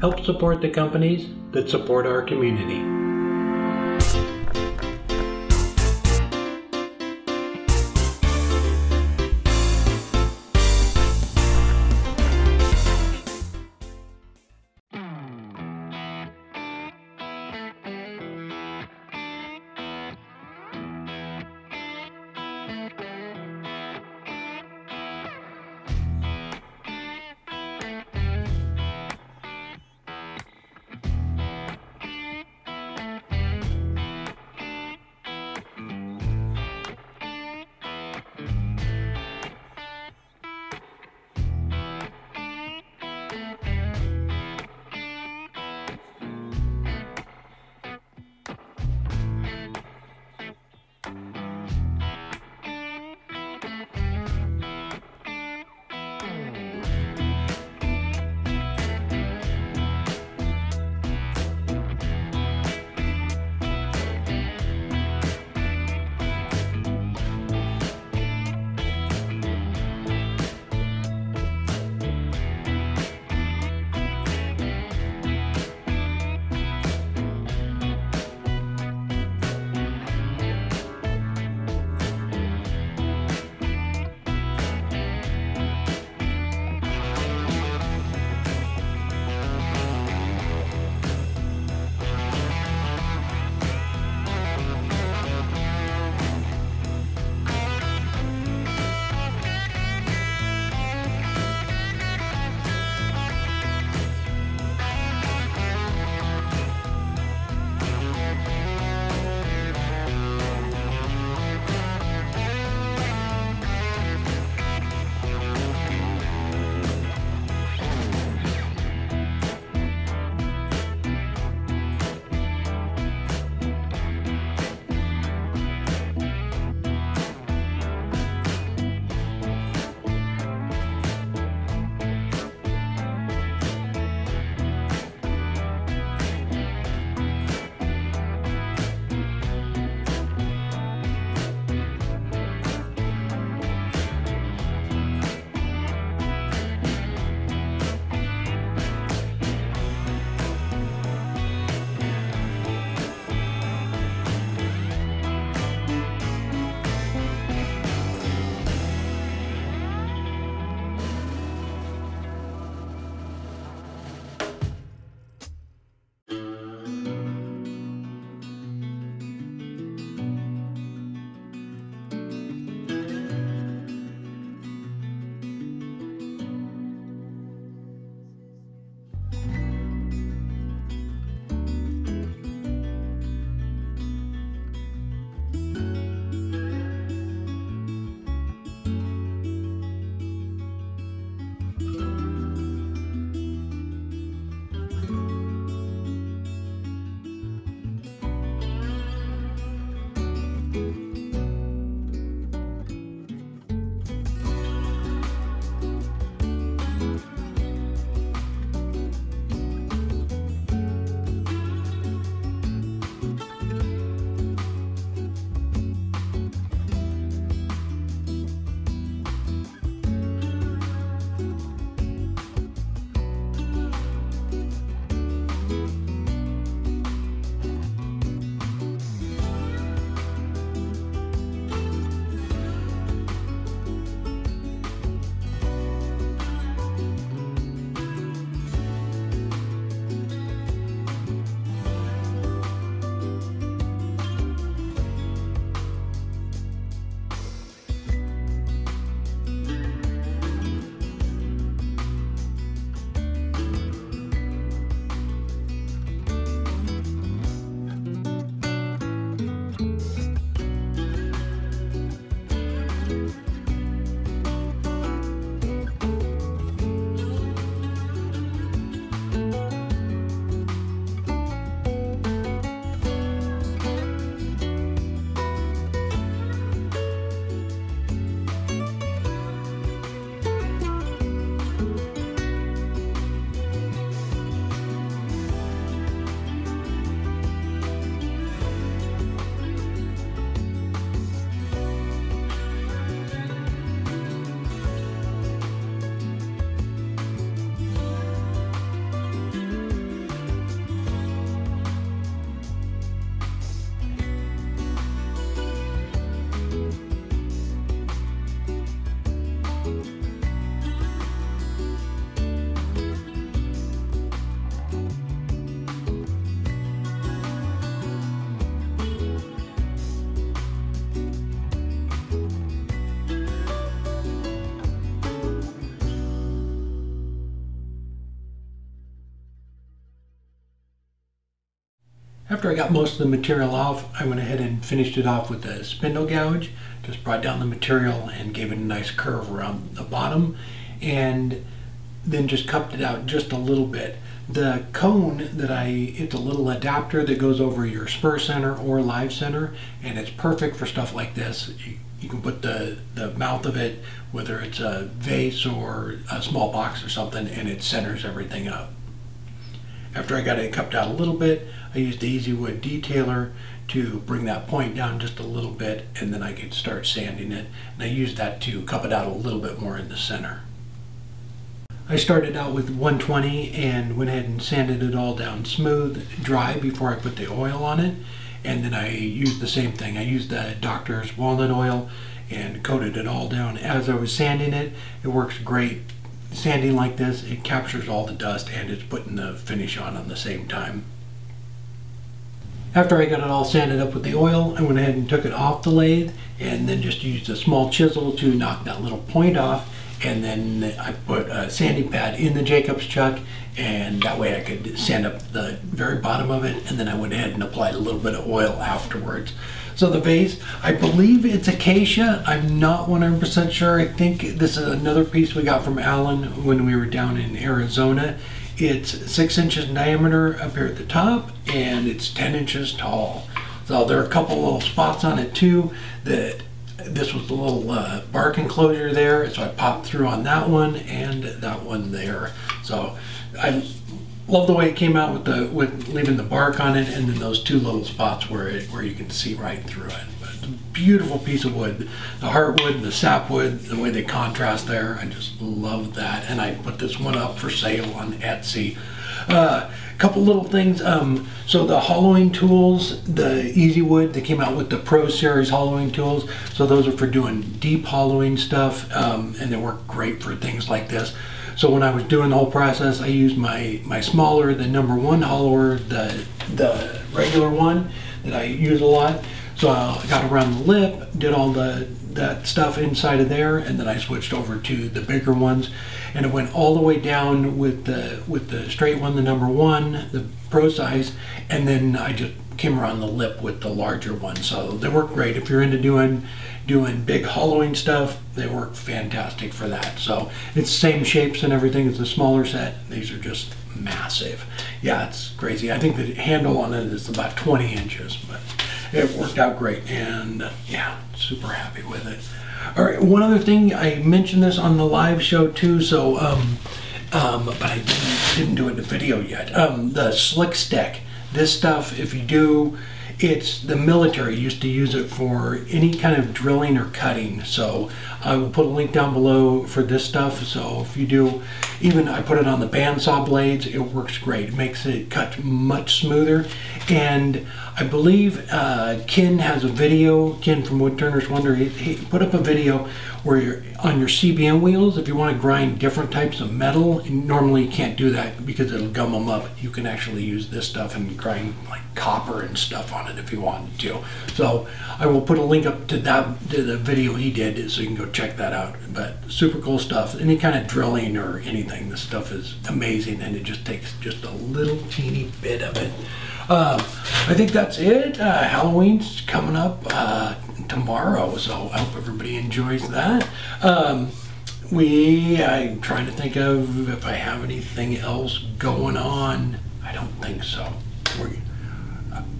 Help support the companies that support our community. After I got most of the material off, I went ahead and finished it off with a spindle gouge. Just brought down the material and gave it a nice curve around the bottom and then just cupped it out just a little bit. The cone that I, it's a little adapter that goes over your spur center or live center and it's perfect for stuff like this. You, you can put the, the mouth of it, whether it's a vase or a small box or something, and it centers everything up. After I got it cupped out a little bit, I used the Easy Wood detailer to bring that point down just a little bit and then I could start sanding it. And I used that to cup it out a little bit more in the center. I started out with 120 and went ahead and sanded it all down smooth, dry before I put the oil on it. And then I used the same thing. I used the Doctor's walnut oil and coated it all down. As I was sanding it, it works great. Sanding like this, it captures all the dust and it's putting the finish on at the same time. After I got it all sanded up with the oil, I went ahead and took it off the lathe and then just used a small chisel to knock that little point off. And then I put a sanding pad in the Jacobs chuck and that way I could sand up the very bottom of it and then I went ahead and applied a little bit of oil afterwards. So the vase, I believe it's acacia. I'm not 100% sure. I think this is another piece we got from Alan when we were down in Arizona. It's six inches in diameter up here at the top and it's 10 inches tall. So there are a couple little spots on it too that this was the little uh, bark enclosure there. So I popped through on that one and that one there. So I love the way it came out with the with leaving the bark on it and then those two little spots where it where you can see right through it. But beautiful piece of wood. The heartwood and the sapwood, the way they contrast there, I just love that. And I put this one up for sale on Etsy. A uh, couple little things. Um, so the hollowing tools, the Easy Wood, they came out with the Pro Series hollowing tools. So those are for doing deep hollowing stuff, um, and they work great for things like this. So when I was doing the whole process, I used my, my smaller, the number one hollower, the, the regular one that I use a lot. So I got around the lip, did all the that stuff inside of there, and then I switched over to the bigger ones, and it went all the way down with the with the straight one, the number one, the pro size, and then I just came around the lip with the larger one. So they work great if you're into doing doing big hollowing stuff. They work fantastic for that. So it's same shapes and everything. It's a smaller set. These are just massive. Yeah, it's crazy. I think the handle on it is about 20 inches, but it worked out great. And yeah, super happy with it. All right, one other thing, I mentioned this on the live show too, so, um, um, but I didn't, didn't do it in the video yet. Um, the slick stick, this stuff, if you do, it's the military used to use it for any kind of drilling or cutting. So I will put a link down below for this stuff. So if you do, even I put it on the bandsaw blades, it works great. It makes it cut much smoother. And I believe uh, Ken has a video, Ken from Woodturner's Wonder, he, he put up a video where you're on your CBN wheels, if you want to grind different types of metal, normally you can't do that because it'll gum them up. You can actually use this stuff and grind like copper and stuff on it if you wanted to. So I will put a link up to that to the video he did so you can go check that out. But super cool stuff. Any kind of drilling or anything, this stuff is amazing and it just takes just a little teeny bit of it. Uh, I think that's it. Uh, Halloween's coming up. Uh, tomorrow. So I hope everybody enjoys that. Um, we, I'm trying to think of if I have anything else going on. I don't think so. We're,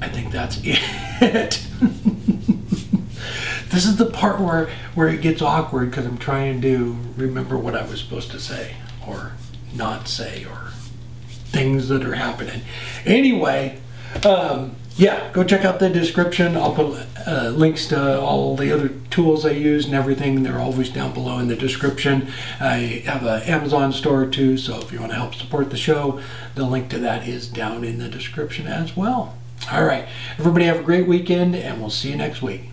I think that's it. this is the part where, where it gets awkward because I'm trying to remember what I was supposed to say or not say or things that are happening. Anyway, um, yeah, go check out the description. I'll put uh, links to all the other tools I use and everything. They're always down below in the description. I have an Amazon store too, so if you want to help support the show, the link to that is down in the description as well. All right, everybody have a great weekend, and we'll see you next week.